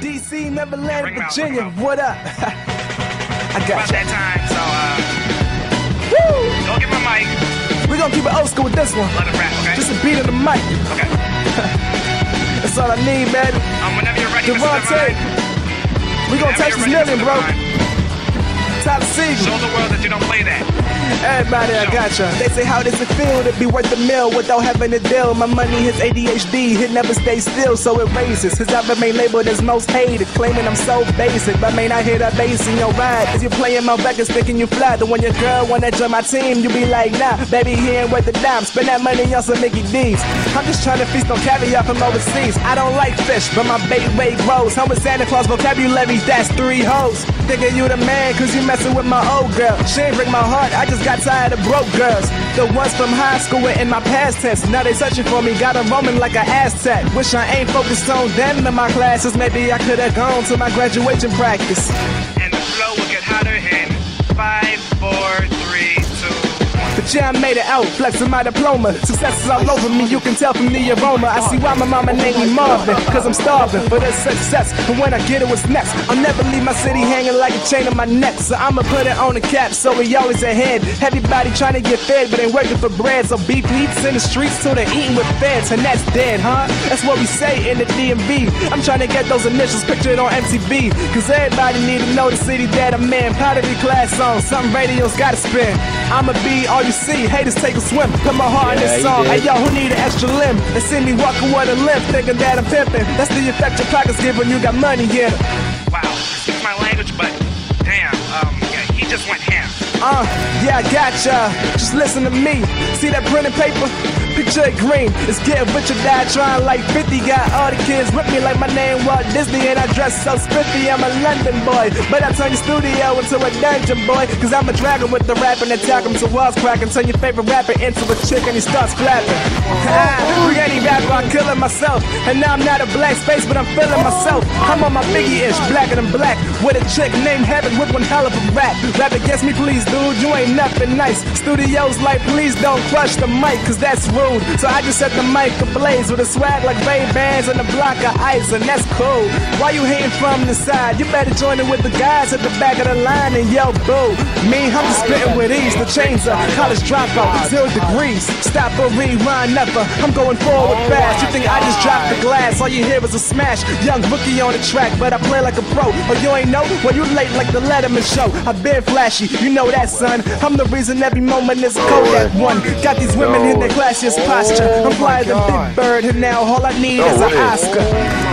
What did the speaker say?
DC, Maryland, Virginia, what up? I got you. that time, so uh, Woo! go get my mic. We're gonna keep it old school with this one. Rap, okay? Just a beat of the mic. okay. That's all I need, man. Um, whenever you're ready, Devontae, Divine. we gonna touch this million, bro. Top Show the world that you don't play that. Everybody, I gotcha. They say, how does it feel to be worth a mill without having a deal? My money his ADHD, it never stays still, so it raises. His album ain't labeled as most hated, claiming I'm so basic. But may not hear the bass in your ride. As you're playing my records, thinking you fly. Then when your girl wanna join my team, you be like, nah, baby, he ain't worth a dime. Spend that money on some Mickey D's. I'm just trying to feast on caviar from overseas. I don't like fish, but my bait weight grows. I'm with Santa Claus vocabulary, that's three hoes. Thinking you the man, cause you messing with my old girl. She ain't break my heart, I just got tired of broke girls. The ones from high school were in my past tense. Now they searching for me, got a roaming like an Aztec. Wish I ain't focused on them in my classes. Maybe I could've gone to my graduation practice. And the flow will get hotter in five, I made it out, flexing my diploma. Success is all over me, you can tell from the aroma. I see why my mama named me Marvin, cause I'm starving for this success. And when I get it, what's next? I'll never leave my city hanging like a chain on my neck. So I'ma put it on the cap, so we always ahead. Everybody trying to get fed, but ain't working for bread. So beef eats in the streets till they're eating with feds, and that's dead, huh? That's what we say in the DMV. I'm trying to get those initials pictured on MTV, cause everybody need to know the city that I'm in. Pottery class on, something radio's gotta spin. I'ma be all you see, haters take a swim. Put my heart in this song. did. Hey, yo, who need an extra limb? They see me walking with a limp, thinking that I'm pimping. That's the effect your pockets give when you got money in 'em. Wow, excuse my language, but damn, um, yeah, he just went ham. Uh, yeah, I gotcha. Just listen to me. See that printed paper? Picture green. It's getting rich or die trying like 50. Got all the kids with me like my name Walt Disney. And I dress so spiffy. I'm a London boy. But I turn your studio into a dungeon boy. Cause I'm a dragon with the rap and attack him to walls cracking. Turn your favorite rapper into a chick and he starts flapping. We any rapper, I'm killing myself. And now I'm not a black space, but I'm feeling myself. I'm on my Biggie ish, blacker than black. With a chick named Heaven with one hell of a rap. Rap against me, please, dude. You ain't nothing nice. Studios like, please don't crush the mic, cause that's rude. So I just set the mic ablaze with a swag like Ray Bans and a block of ice, and that's cool. Why you hating from the side? You better join in with the guys at the back of the line and yell boo. Me, I'm just spitting with ease. The chains up, college dropout, zero degrees. Stop or rewind, never. I'm going forward fast. You think I just dropped the glass? All you hear is a smash. Young rookie on the track, but I play like a pro. Oh, you ain't know? Well, you late like the Letterman show. I've been flashy, you know that, son. I'm the reason every moment is a Kodak one. Got these women in their classiest posture. I'm flyer than Big Bird, and now all I need is an Oscar.